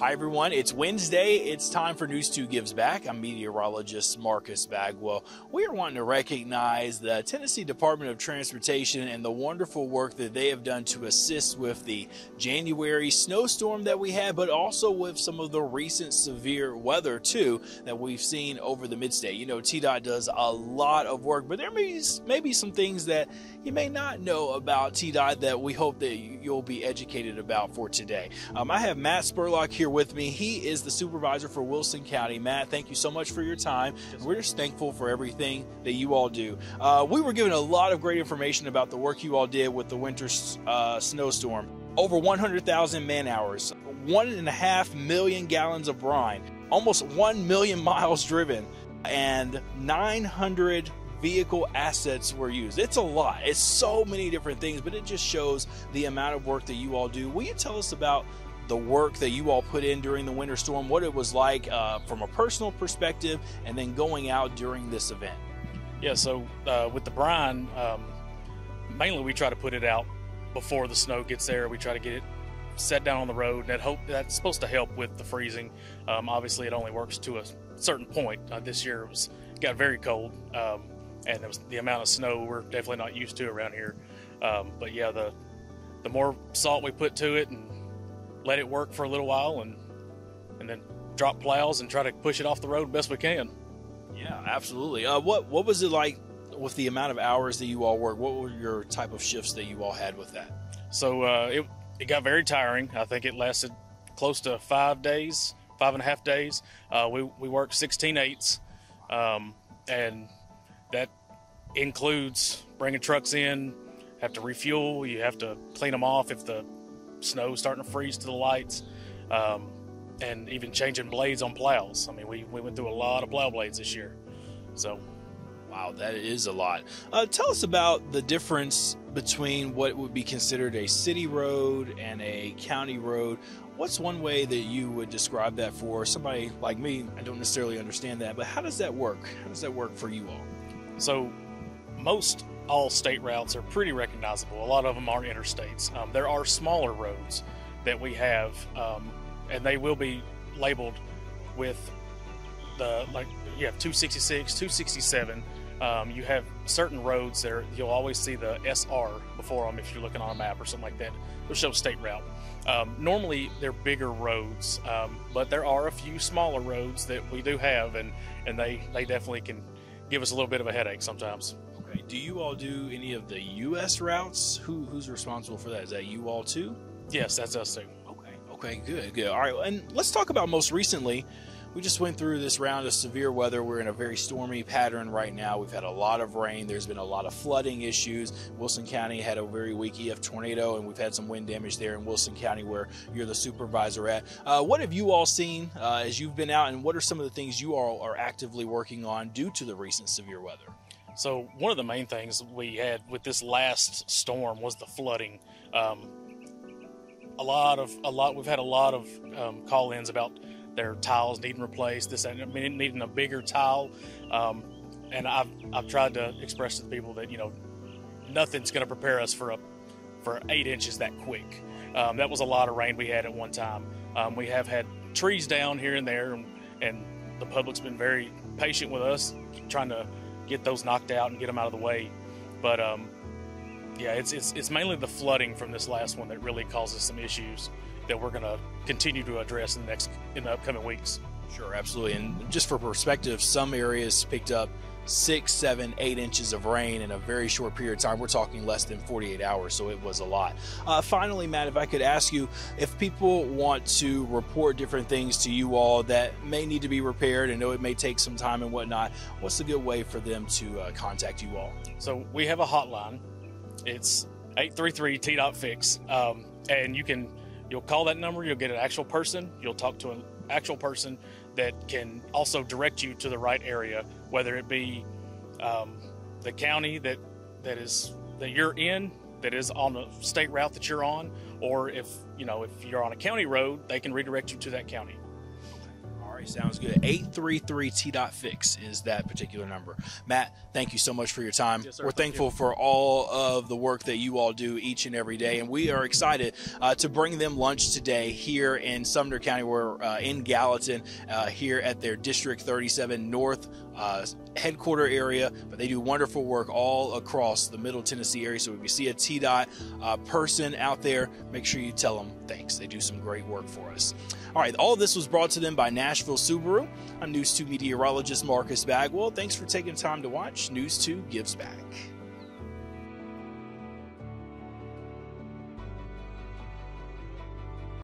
Hi, everyone. It's Wednesday. It's time for News 2 Gives Back. I'm meteorologist Marcus Bagwell. We are wanting to recognize the Tennessee Department of Transportation and the wonderful work that they have done to assist with the January snowstorm that we had, but also with some of the recent severe weather, too, that we've seen over the midstate. You know, TDOT does a lot of work, but there may, may be some things that you may not know about TDOT that we hope that you'll be educated about for today. Um, I have Matt Spurlock here with me. He is the supervisor for Wilson County. Matt, thank you so much for your time. We're just thankful for everything that you all do. Uh, we were given a lot of great information about the work you all did with the winter uh, snowstorm. Over 100,000 man hours, one and a half million gallons of brine, almost 1 million miles driven, and 900 vehicle assets were used. It's a lot. It's so many different things, but it just shows the amount of work that you all do. Will you tell us about the work that you all put in during the winter storm, what it was like uh, from a personal perspective, and then going out during this event? Yeah, so uh, with the brine, um, mainly we try to put it out before the snow gets there. We try to get it set down on the road, and that hope that's supposed to help with the freezing. Um, obviously, it only works to a certain point. Uh, this year it was got very cold. Um, and it was the amount of snow we're definitely not used to around here. Um, but yeah, the the more salt we put to it and let it work for a little while, and and then drop plows and try to push it off the road best we can. Yeah, absolutely. Uh, what what was it like with the amount of hours that you all worked? What were your type of shifts that you all had with that? So uh, it it got very tiring. I think it lasted close to five days, five and a half days. Uh, we we worked 16 eights, um, and that includes bringing trucks in, have to refuel, you have to clean them off if the snow's starting to freeze to the lights, um, and even changing blades on plows. I mean, we, we went through a lot of plow blades this year. So, wow, that is a lot. Uh, tell us about the difference between what would be considered a city road and a county road. What's one way that you would describe that for somebody like me? I don't necessarily understand that, but how does that work? How does that work for you all? So, most all state routes are pretty recognizable. A lot of them are interstates. Um, there are smaller roads that we have, um, and they will be labeled with the like you have 266, 267. Um, you have certain roads there. You'll always see the SR before them if you're looking on a map or something like that. They'll show state route. Um, normally they're bigger roads, um, but there are a few smaller roads that we do have, and and they they definitely can give us a little bit of a headache sometimes. Do you all do any of the U.S. routes? Who who's responsible for that? Is that you all too? Yes, that's us too. Okay. Okay. Good. Good. All right. And let's talk about most recently. We just went through this round of severe weather. We're in a very stormy pattern right now. We've had a lot of rain. There's been a lot of flooding issues. Wilson County had a very weak EF tornado, and we've had some wind damage there in Wilson County where you're the supervisor at. Uh, what have you all seen uh, as you've been out, and what are some of the things you all are actively working on due to the recent severe weather? So one of the main things we had with this last storm was the flooding. Um, a lot of a lot we've had a lot of um, call-ins about their tiles needing replaced, this I mean, needing a bigger tile. Um, and I've I've tried to express to the people that you know nothing's going to prepare us for a for eight inches that quick. Um, that was a lot of rain we had at one time. Um, we have had trees down here and there, and, and the public's been very patient with us, trying to get those knocked out and get them out of the way. But um, yeah, it's, it's it's mainly the flooding from this last one that really causes some issues that we're going to continue to address in the next in the upcoming weeks. Sure, absolutely. And just for perspective, some areas picked up six, seven, eight inches of rain in a very short period of time. We're talking less than 48 hours, so it was a lot. Uh, finally, Matt, if I could ask you if people want to report different things to you all that may need to be repaired and know it may take some time and whatnot, what's a good way for them to uh, contact you all? So we have a hotline. It's 833 T dot fix, um, and you can you'll call that number. You'll get an actual person. You'll talk to an actual person that can also direct you to the right area, whether it be um, the county that that is that you're in, that is on the state route that you're on, or if you know if you're on a county road, they can redirect you to that county. Right, sounds good. 833 T dot fix is that particular number. Matt, thank you so much for your time. Yes, sir. We're Thank thankful for all of the work that you all do each and every day, and we are excited uh, to bring them lunch today here in Sumner County. We're uh, in Gallatin uh, here at their District 37 North uh, headquarter area, but they do wonderful work all across the Middle Tennessee area. So if you see a TDOT uh, person out there, make sure you tell them thanks. They do some great work for us. All right, all this was brought to them by Nashville Subaru. I'm News 2 meteorologist Marcus Bagwell. Thanks for taking time to watch. News 2 gives back.